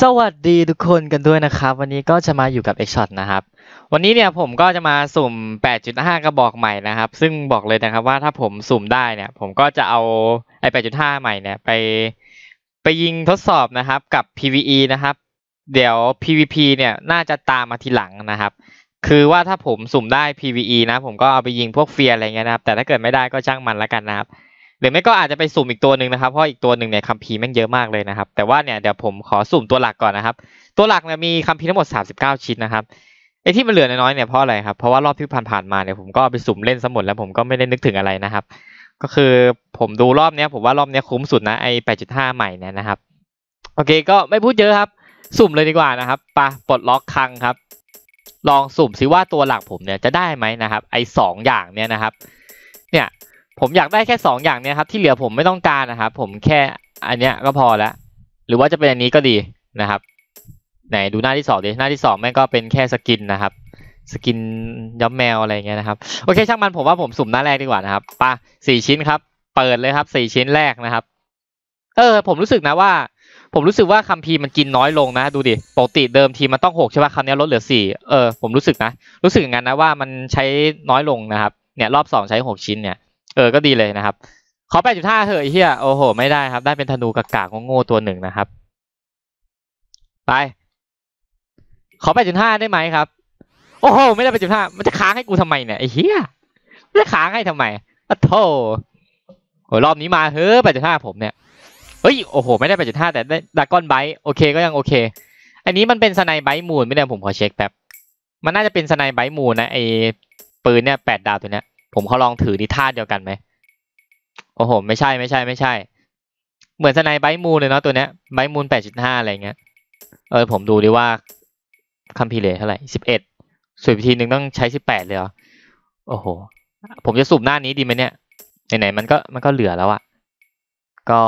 สวัสดีทุกคนกันด้วยนะครับ วันนี้ก็จะมาอยู่กับ x s h o t นะครับ วันนี้เนี่ยผมก็จะมาสุ่ม 8.5 กระบอกใหม่นะครับ ซึ่งบอกเลยนะครับว่าถ้าผมสุ่มได้เนี่ย ผมก็จะเอาไอ้ 8.5 ใหม่เนี่ยไปไปยิงทดสอบนะครับกับ PVE นะครับ เดี๋ยว PVP เนี่ยน่าจะตามมาทีหลังนะครับ คือว่าถ้าผมสุ่มได้ PVE นะ ผมก็เอาไปยิงพวกเฟียอะไรเงี้ยนะครับ แต่ถ้าเกิดไม่ได้ก็ช่างมันแล้วกันนะครับ หรือไม่ก็อาจจะไปสุ่มอีกตัวหนึ่งนะครับเพราะอีกตัวหนึ่งเนี่ยคัมภีร์แม่งเยอะมากเลยนะครับ แต่ว่าเนี่ยเดี๋ยวผมขอสุ่มตัวหลักก่อนนะครับ ตัวหลักเนี่ยมีคัมภีร์ทั้งหมด 39 ชิ้นนะครับไอ้ที่มันเหลือน้อยเนี่ยเพราะอะไรครับเพราะว่ารอบที่ผ่านๆมาเนี่ยผมก็ไปสุ่มเล่นซะหมดแล้วผมก็ไม่ได้นึกถึงอะไรนะครับ ก็คือผมดูรอบเนี้ยผมว่ารอบเนี้ยคุ้มสุดนะไอ้8.5 ใหม่เนี่ยนะครับโอเคก็ไม่พูดเยอะครับ สุ่มเลยดีกว่านะครับปะปลดล็อกคังครับ ลองสุ่มซิว่าตัวหลักผมเนี่ยจะได้ไหมนะครับ ไอ้สองอย่างเนี่ยนะครับ เนี่ย ผมอยากได้แค่สองอย่างเนี้ยครับ ที่เหลือผมไม่ต้องการนะครับผมแค่อันเนี้ยก็พอแล้วหรือว่าจะเป็นอันนี้ก็ดีนะครับไหนดูหน้าที่สองดิหน้าที่สองแม่งก็เป็นแค่ skin นะครับ skin ย้อมแมวอะไรเงี้ยนะครับโอเคช่างมันผมว่าผมสุ่มหน้าแรกดีกว่านะครับปะสี่ชิ้นครับ เปิดเลยครับสี่ชิ้นแรกนะครับ เออ ผมรู้สึกนะว่า ผมรู้สึกว่าคัมภีร์มันกินน้อยลงนะ ดูดิปกติเดิมทีมันต้องหกใช่ป่ะคราวนี้ลดเหลือสี่เออผมรู้สึกนะ รู้สึกอย่างนั้นนะว่ามันใช้น้อยลงนะครับเนี่ยรอบสองใช้หกชิ้นเนี่ย ออก็ดีเลยนะครับ ขอ8.5เถอะเฮียโอ้โห ไม่ได้ครับ ได้เป็นธนูกากากโง่ตัวหนึ่งนะครับ ไป ขอ8.5ได้ไหมครับ โอ้โห ไม่ได้8.5มันจะค้างให้กูทำไมเนี่ยไอ้เฮียมันจะค้างให้ทำไมอะโธ่โหรอบนี้มาเฮ้ย8.5ผมเนี่ยเฮ้ยโอ้โห ไม่ได้8.5แต่ได้ดากอนไบโอเคก็ยังโอเค อันนี้มันเป็นสไนไบมูนไม่ได้ผมขอเช็คแป๊บมันน่าจะเป็นสไนไบมูนนะไอ้ปืนเนี่ยแปดดาวตัวเนี้ย ผมเขาลองถือนิท่าเดียวกันไหมโอ้โห ไม่ใช่ไม่ใช่ไม่ใช่ เหมือนสไนไบมูนเลยเนาะตัวเนี้ยไบมูนแปดจุดห้าอะไรเงี้ย เออ ผมดูดิว่าคัมพีเลเท่าไหร่สิบเอ็ดส่วนทีหนึ่งต้องใช้สิบแปดเลยเหรอ โอ้โห ผมจะสูบหน้านี้ดีไหมเนี่ย ไหนๆมันก็มันก็เหลือแล้วอะก็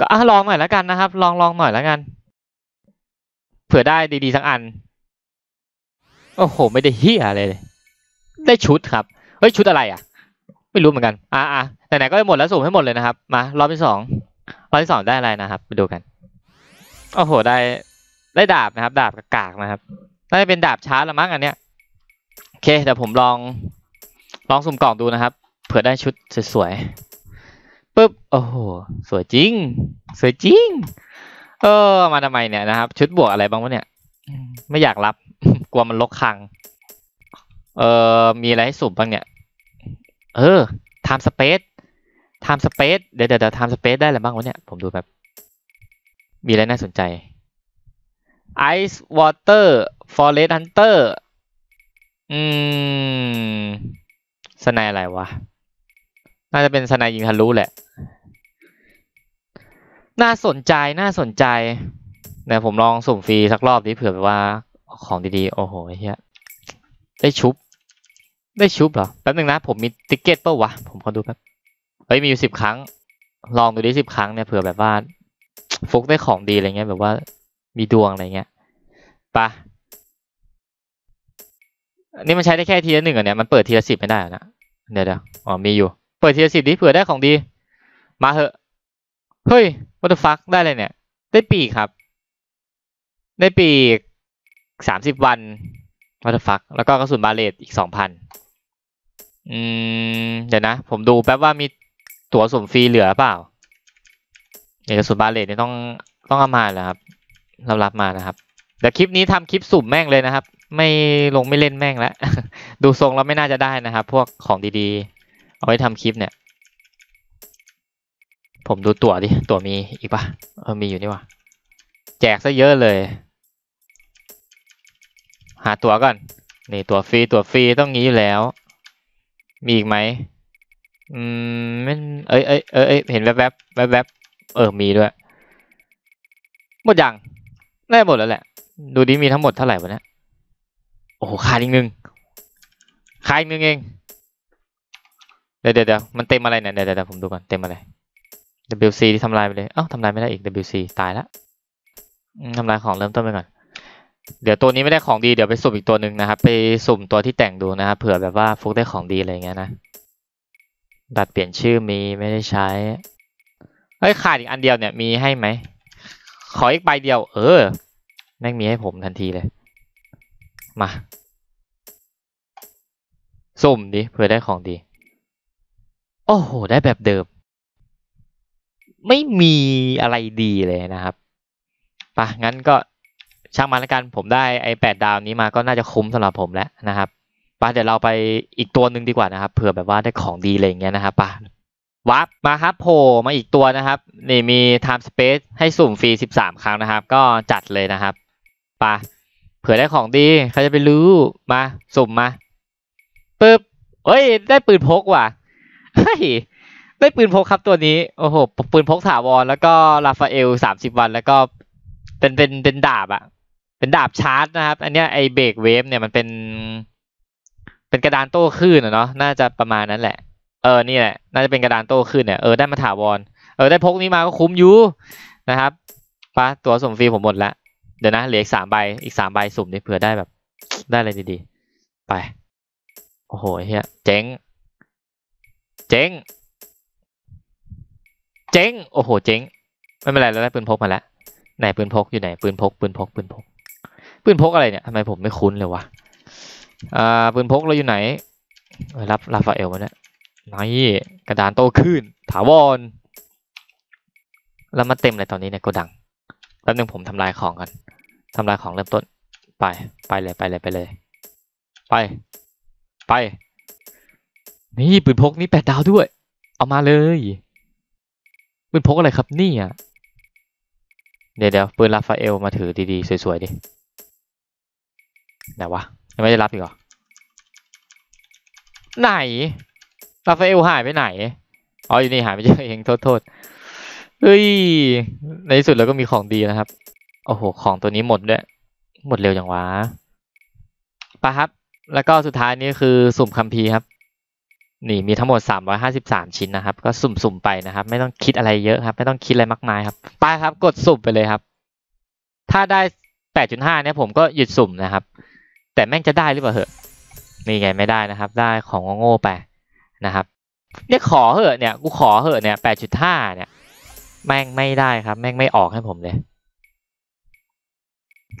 ก็อะลองหน่อยแล้วกันนะครับ ลองลองหน่อยแล้วกัน เผื่อได้ดีๆสักอัน โอ้โห ไม่ได้เฮียอะไรเลย ได้ชุดครับ เฮ้ยชุดอะไรอะ ไม่รู้เหมือนกัน อ่าอ่าไหนๆก็หมดแล้วสุ่มให้หมดเลยนะครับ มารอบที่สองรอบที่สองได้อะไรนะครับ ไปดูกัน โอ้โหได้ได้ดาบนะครับ ดาบกากนะครับ น่าจะเป็นดาบช้าละมั้งอันเนี้ย โอเคเดี๋ยวผมลอง ลองสุ่มกล่องดูนะครับ เผื่อได้ชุดสวยๆปึ๊บ โอ้โห สวยจริง สวยจริง เออ มาทำไมเนี่ยนะครับ ชุดบวกอะไรบ้างวะเนี่ย ไม่อยากรับ กลัวมันลกคัง เอ่อมีอะไรให้สุ่มบ้างเนี่ย เออ time space time space เดี๋ยวเดี๋ยว time space ได้อะไรบ้างวะเนี่ย ผมดูแบบ มีอะไรน่าสนใจ ice water forest hunter อืมสไนอะไรวะ น่าจะเป็นสไนยิงทะลุแหละ น่าสนใจน่าสนใจเดี๋ยผมลองสุ่มฟรีสักรอบดิเผื่อแบบว่าของดีๆ โอ้โหเฮียได้ชุบ ได้ชุบเหรอ แป๊บนึงนะ ผมมีติ๊กเก็ตป่าวะ ผมขอดูแป๊บ เฮ้ย มีอยู่สิบครั้ง ลองดูดิสิบครั้งเนี่ยเผื่อแบบว่าฟุกได้ของดีอะไรเงี้ยแบบว่ามีดวงอะไรเงี้ยปะนนี้มันใช้ได้แค่ทีละหนึ่งอะเนี่ยมันเปิดทีละสิบไม่ได้อะนะเดี๋ยวเดี๋ยวอ๋อมีอยู่ เปิดทีละสิบดิเผื่อได้ของดี มาเหอะ เฮ้ย what the fuck ได้เลยเนี่ย ได้ปีกครับ ได้ปีกสามสิบวัน what the fuck แล้วก็กระสุนบาเลตอีกสองพัน อืม เดี๋ยวนะ ผมดูแป๊บว่ามีตั๋วสุ่มฟรีเหลือเปล่าเอกสุบาเลตนี่ยต้องต้องเอามาแล้วครับเรารับมานะครับเดี๋ยวคลิปนี้ทำคลิปสุ่มแม่งเลยนะครับ ไม่ลงไม่เล่นแม่งแล้วดูทรงแล้วไม่น่าจะได้นะครับ พวกของดีๆ เอาไว้ทำคลิปเนี่ย ผมดูตั๋วดิตั๋วมีอีกปะเออมีอยู่นี่วะแจกซะเยอะเลย หาตั๋วก่อนนี่ตั๋วฟรีตั๋วฟรีต้องงี้อยู่แล้ว มีอีกไหมอืมไม่เอ้ยเอ้ยเอ้ยเอ้ยเห็นแวบแวบแวบแวบเออ มีด้วย หมดยังได้หมดแล้วแหละ ดูดิมีทั้งหมดเท่าไหร่วะเนี่ยโอ้โหขาดอีกหนึ่งขาดอีกหนึ่งเอง เดี๋ยวเดี๋ยวเดี๋ยวมันเต็มอะไรเนี่ย เดี๋ยวเดี๋ยวผมดูก่อน เต็มอะไร WC ที่ทำลายไปเลย เอ้าทำลายไม่ได้อีก WC ตายละทำลายของเริ่มต้นไปก่อน เดี๋ยวตัวนี้ไม่ได้ของดีเดี๋ยวไปสุ่มอีกตัวหนึ่งนะครับ ไปสุ่มตัวที่แต่งดูนะครับเผื่อแบบว่าฟุกได้ของดีอะไรเงี้ยนะบัตรเปลี่ยนชื่อมีไม่ได้ใช้เฮ้ยขาดอีกอันเดียวเนี่ยมีให้ไหมขออีกใบเดียว เออแม่งมีให้ผมทันทีเลย มาสุ่มดิเผื่อได้ของดี โอ้โห ได้แบบเดิม ไม่มีอะไรดีเลยนะครับปะงั้นก็ ช่างมันแล้วกันผมได้ไอ้แปดดาวนี้มาก็น่าจะคุ้มสำหรับผมแล้วนะครับปะเดี๋ยวเราไปอีกตัวหนึ่งดีกว่านะครับเผื่อแบบว่าได้ของดีอะไรอย่างเงี้ยนะครับปะวับมาครับโผล่มาอีกตัวนะครับนี่มี time space ให้สุ่มฟรีสิบสามครั้งนะครับ ก็จัดเลยนะครับปะเผื่อได้ของดีใครจะไปรู้มาสุ่มมาปึ๊บเอ้ย ได้ปืนพกว่ะเฮ้ยได้ปืนพกครับตัวนี้ โอ้โห ปืนพกถาวรแล้วก็ราฟาเอลสามสิบวันแล้วก็เป็นเป็นเป็นดาบอะ เป็นดาบชาร์จนะครับ อันเนี้ยไอเบรกเวฟเนี่ยมันเป็น เป็นกระดานโต้คลื่นเนาะน่าจะประมาณนั้นแหละ เออนี่แหละน่าจะเป็นกระดานโต้คลื่นเนี่ยเออได้มาถาวรเออได้พกนี้มาก็คุ้มอยู่นะครับปะตัวสุ่มฟรีผมหมดแล้วเดี๋ยวนะเหลืออีกสามใบอีกสามใบสุ่มนี่เผื่อได้แบบ ได้อะไรดีๆ ไป โอ้โหเฮียเจ๊ง เจ๊ง เจ๊ง โอ้โห เจ๊ง ไม่เป็นไรเราได้ปืนพกมาแล้ว ไหนปืนพกอยู่ไหน ปืนพก ปืนพก ปืนพก ปืนพกอะไรเนี่ยทำไมผมไม่คุ้นเลยวะอ่าปืนพกเราอยู่ไหนรับราฟาเอลมาเนี่ยนี่กระดานโตขึ้น ถาวรแล้วมาเต็มเลยตอนนี้ในโกดังแป๊บนึงผมทำลายของกันทำลายของเริ่มต้นไปไปเลยไปเลยไปเลย ไป ไป นี่ปืนพกนี่แปดดาวด้วย เอามาเลยปืนพกอะไรครับนี่อะเดี๋ยวเดี๋ยวปืนราฟาเอลมาถือดีๆ สวยๆดิ ไหนวะยังไม่ได้รับอีกเหรอ ไหนราฟาเอลหายไปไหน อ๋ออยู่นี่หายไปเจอเองโทษโทษเฮ้ย ในที่สุดเราก็มีของดีนะครับ โอ้โห ของตัวนี้หมดด้วย หมดเร็วจังวะปะครับ แล้วก็สุดท้ายนี้คือสุ่มคัมภีร์ครับ นี่มีทั้งหมด 353 ชิ้นนะครับ ก็สุ่มๆไปนะครับ ไม่ต้องคิดอะไรเยอะครับ ไม่ต้องคิดอะไรมากมายครับ ไปครับ กดสุ่มไปเลยครับ ถ้าได้ 8.5 เนี่ยผมก็หยุดสุ่มนะครับ แต่แม่งจะได้หรือเปล่าเหอะนี่ไงไม่ได้นะครับ ได้ของโง่ๆไปนะครับเนี่ยขอเหอะเนี่ยกูขอเหอะเนี่ย8.5เนี่ยแม่งไม่ได้ครับ แม่งไม่ออกให้ผมเลย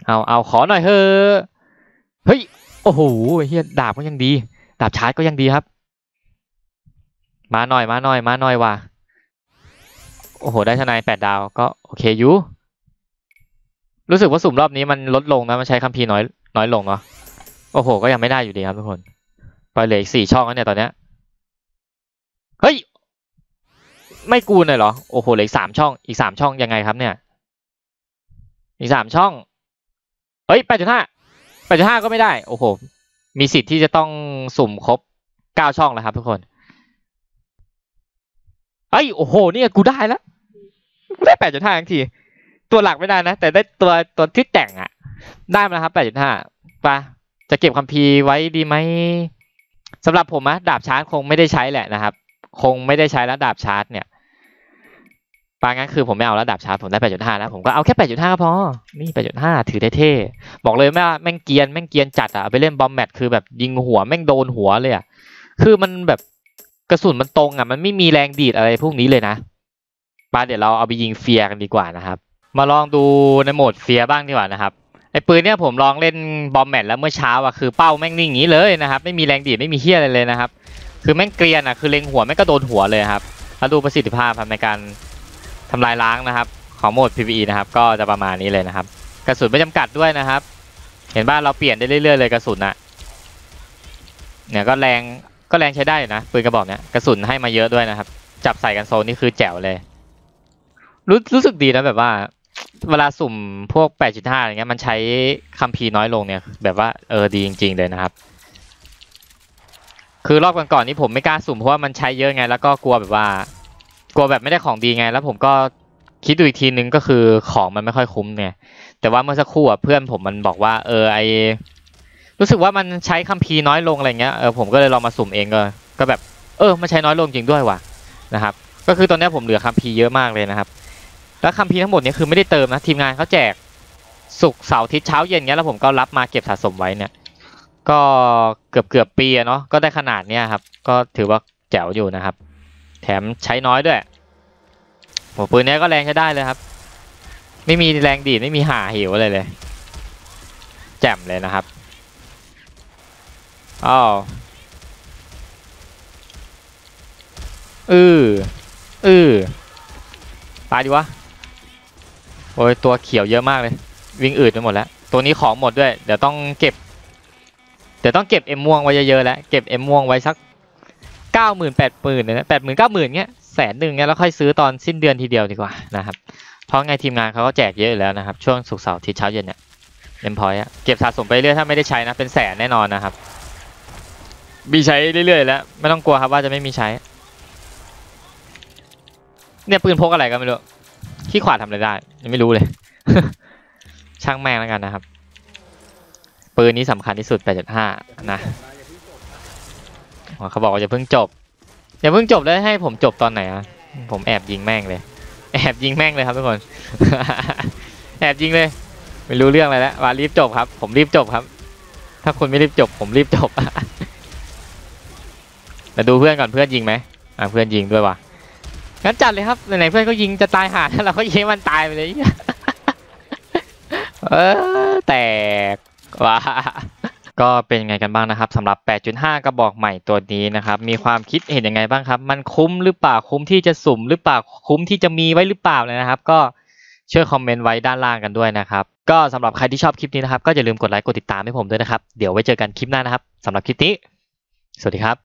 เอาเอาขอหน่อยเถอะเฮ้ยโอ้โหเฮียดาบก็ยังดี ดาบชาร์จก็ยังดีครับ มาหน่อยมาหน่อยมาหน่อยว่ะโอ้โห ได้ทนายแปดดาวก็โอเคอยู่ รู้สึกว่าสุ่มรอบนี้มันลดลงนะ มันใช้คัมภีร์น้อยน้อยลงเนาะ โอ้โห ก็ยังไม่ได้อยู่ดีครับทุกคนไปเหลืออีกสี่ช่องแล้วเนี่ยตอนเนี้ย เฮ้ย ไม่กูเลยเหรอ โอ้โห เหลืออีกสามช่อง อีกสามช่องยังไงครับเนี่ย อีกสามช่อง เฮ้ยแปดจุดห้าแปดจุดห้าก็ไม่ได้ โอ้โห มีสิทธิ์ที่จะต้องสุ่มครบเก้าช่องแล้วครับ ทุกคน เฮ้ย โอ้โห เนี่ยกูได้แล้วกูได้แปดจุดห้าทันที ตัวหลักไม่ได้นะ แต่ได้ตัวตัวที่แต่งอะได้มาแล้วครับแปดจุดห้าไป จะเก็บคัมภีร์ไว้ดีไหมสำหรับผมอะดาบชาร์จคงไม่ได้ใช้แหละนะครับ คงไม่ได้ใช้แล้วดาบชาร์จเนี่ยปางั้นคือผมไม่เอาแล้วดาบชาร์จผมได้แปดจุดห้าแล้วผมก็เอาแค่แปดจุดห้าพอ นี่แปดจุดห้าถือได้เท่ บอกเลยว่าแม่งเกียนแม่งเกียนจัดอะไปเล่นบอมแมทคือแบบยิงหัวแม่งโดนหัวเลยอะคือมันแบบกระสุนมันตรงอะมันไม่มีแรงดีดอะไรพวกนี้เลยนะปาเดี๋ยวเราเอาไปยิงเฟียร์กันดีกว่านะครับ มาลองดูในโหมดเฟียร์บ้างดีกว่านะครับ ไอ้ปืนเนี่ยผมลองเล่นบอมแมทแล้วเมื่อเช้าอะคือเป้าแม่งนิ่งอย่างนี้เลยนะครับ ไม่มีแรงดีดไม่มีเฮี้ยอะไรเลยนะครับ คือแม่งเกรียนอะคือเล็งหัวแม่งก็โดนหัวเลยครับแล้วดูประสิทธิภาพในการทำลายล้างนะครับ ของโหมด PVE นะครับ ก็จะประมาณนี้เลยนะครับ กระสุนไม่จำกัดด้วยนะครับ เห็นบ้านเราเปลี่ยนได้เรื่อยๆเลยกระสุนอะเนี่ยก็แรงก็แรงใช้ได้นะปืนกระบอกเนี้ยกระสุนให้มาเยอะด้วยนะครับ จับใส่กันโซนนี่คือแจ๋วเลย รู้รู้สึกดีนะแบบว่า เวลาสุ่มพวก 8.5 อะไรเงี้ย มันใช้คัมภีร์น้อยลงเนี่ย แบบว่าเออดีจริง ๆ เลยนะครับ คือรอบก่อนๆนี่ผมไม่กล้าสุ่มเพราะว่ามันใช้เยอะไง แล้วก็กลัวแบบว่า กลัวแบบไม่ได้ของดีไง แล้วผมก็คิดดูอีกทีนึงก็คือของมันไม่ค่อยคุ้มเนี่ย แต่ว่าเมื่อสักครู่อะเพื่อนผมมันบอกว่า เออไอรู้สึกว่ามันใช้คัมภีร์น้อยลงอะไรเงี้ย เออผมก็เลยลองมาสุ่มเองก็ก็แบบ เออมันใช้น้อยลงจริงด้วยว่ะนะครับ ก็คือตอนนี้ผมเหลือคัมภีร์เยอะมากเลยนะครับ แล้วคัมภีร์ทั้งหมดเนี่ยคือไม่ได้เติมนะทีมงานเขาแจกสุกเสาร์อาทิตย์เช้าเย็นเงี้ยแล้วผมก็รับมาเก็บสะสมไว้เนี่ย ก็เกือบเกือบปีเนาะก็ได้ขนาดเนี้ยครับ ก็ถือว่าแจ๋วอยู่นะครับ แถมใช้น้อยด้วยหัวปืนเนี้ยก็แรงใช้ได้เลยครับ ไม่มีแรงดีดไม่มีหาหิวอะไรเลย แจ่มเลยนะครับอ้าวอืออือตายดีวะ โอ้ยตัวเขียวเยอะมากเลย วิ่งอืดไปหมดแล้ว ตัวนี้ของหมดด้วย เดี๋ยวต้องเก็บ เดี๋ยวต้องเก็บเอ็มม่วงไว้เยอะๆแล้ว เก็บเอ็มม่วงไว้สักเก้าหมื่นแปดหมื่นเนะแปดหมื่นเก้าหมื่นเงี้ยแสนหนึ่งเงี้ยแล้วค่อยซื้อตอนสิ้นเดือนทีเดียวดีกว่านะครับ เพราะไงทีมงานเขาก็แจกเยอะอยู่แล้วนะครับ ช่วงศุกเสาร์ทิตย์เช้าเย็นเนี่ยเอ็มพอยต์เก็บสะสมไปเรื่อยถ้าไม่ได้ใช้นะเป็นแสนแน่นอนนะครับมีใช้เรื่อยๆแล้วไม่ต้องกลัวครับว่าจะไม่มีใช้ เนี่ยปืนพกอะไรก็ไม่รู้ ขี้ขวาทำอะไรได้ ยังไม่รู้เลย ช่างแม่งแล้วกันนะครับ ปืนนี้สำคัญที่สุด 8.5 นะเขาบอกว่าอย่าเพิ่งจบอย่าเพิ่งจบแล้วให้ผมจบตอนไหนอะ ผมแอบยิงแม่งเลย แอบยิงแม่งเลยครับทุกคน แอบยิงเลย ไม่รู้เรื่องอะไรแล้วว่ารีบจบครับ ผมรีบจบครับ ถ้าคุณไม่รีบจบ ผมรีบจบแต่ดูเพื่อนก่อนเพื่อนยิงไหมอะเพื่อนยิงด้วยว่ะ งั้นจัดเลยครับไหนๆเพื่อนก็ยิงจะตายหาเราก็ยิงมันตายไปเลยเออแตกว่ะก็เป็นไงกันบ้างนะครับสำหรับ 8.5 กระบอกใหม่ตัวนี้นะครับ มีความคิดเห็นยังไงบ้างครับ มันคุ้มหรือเปล่าคุ้มที่จะสุ่มหรือเปล่าคุ้มที่จะมีไว้หรือเปล่าเลยนะครับ ก็ช่วยคอมเมนต์ไว้ด้านล่างกันด้วยนะครับ ก็สำหรับใครที่ชอบคลิปนี้นะครับ ก็อย่าลืมกดไลค์กดติดตามให้ผมด้วยนะครับ เดี๋ยวไว้เจอกันคลิปหน้านะครับสำหรับคลิปนี้ สวัสดีครับ